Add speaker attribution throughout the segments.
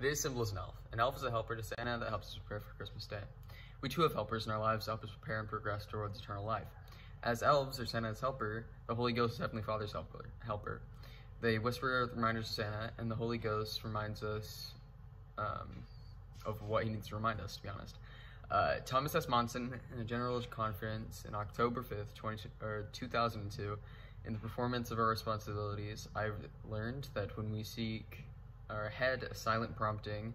Speaker 1: Today's symbol is an elf. An elf is a helper to Santa that helps us prepare for Christmas Day. We too have helpers in our lives to help us prepare and progress towards eternal life. As elves or Santa's helper, the Holy Ghost is Heavenly Father's helper. helper. They whisper reminders to Santa, and the Holy Ghost reminds us um, of what he needs to remind us, to be honest. Uh, Thomas S. Monson, in a general conference in October 5th, 20, or 2002, in the performance of our responsibilities, I've learned that when we seek our head silent prompting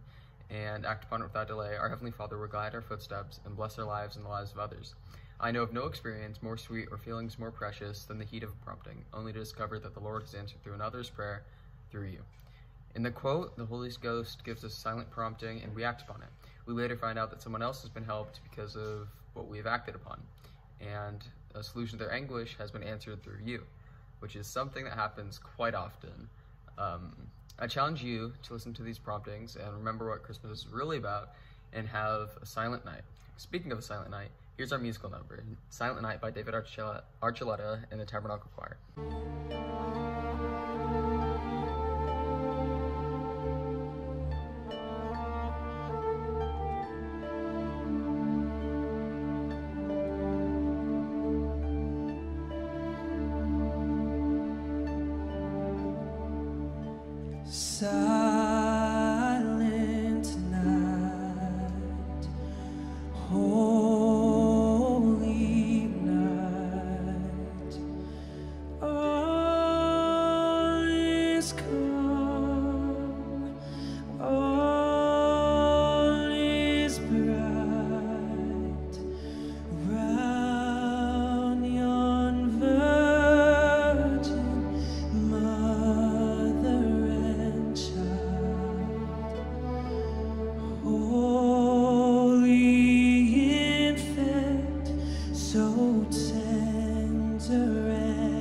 Speaker 1: and act upon it without delay, our Heavenly Father will guide our footsteps and bless our lives and the lives of others. I know of no experience more sweet or feelings more precious than the heat of prompting, only to discover that the Lord has answered through another's prayer through you. In the quote, the Holy Ghost gives us silent prompting and we act upon it. We later find out that someone else has been helped because of what we have acted upon, and a solution to their anguish has been answered through you, which is something that happens quite often. Um, I challenge you to listen to these promptings and remember what Christmas is really about and have a silent night. Speaking of a silent night, here's our musical number, Silent Night by David Archuleta and the Tabernacle Choir. side.
Speaker 2: so tender